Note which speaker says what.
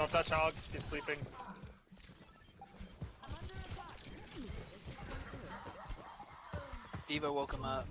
Speaker 1: Don't touch Hog. He's sleeping.
Speaker 2: Diva woke him up.